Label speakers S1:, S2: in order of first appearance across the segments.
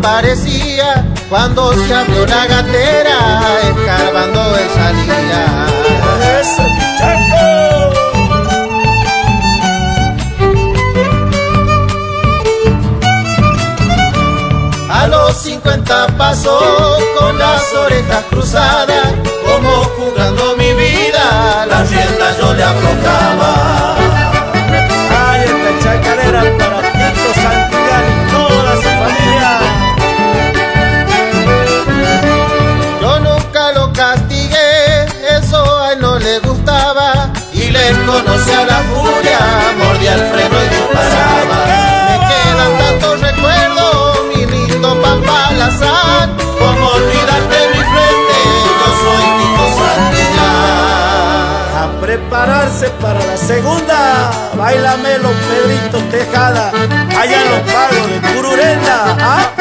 S1: parecía cuando se abrió la gatera, escarbando el salía. A los 50 pasó con las orejas cruzadas,
S2: y
S1: le conocía la furia, mordía el freno y disparaba. Me quedan tantos recuerdos, mi lindo Pampalazán, como olvidarte mi frente, yo soy Tito Santillán.
S2: A prepararse para la segunda. Bailamelo, Pedrito Tejada. Allá en los pagos de Cururenda. ¿Ah?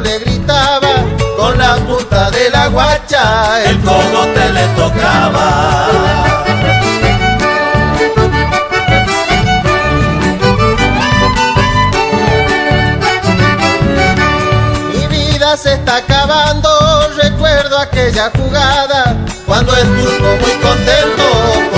S1: Le gritaba, con la punta de la guacha, el cogote le tocaba. Mi vida se está acabando, recuerdo aquella jugada, cuando estuvo muy contento,